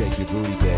shake your booty, baby.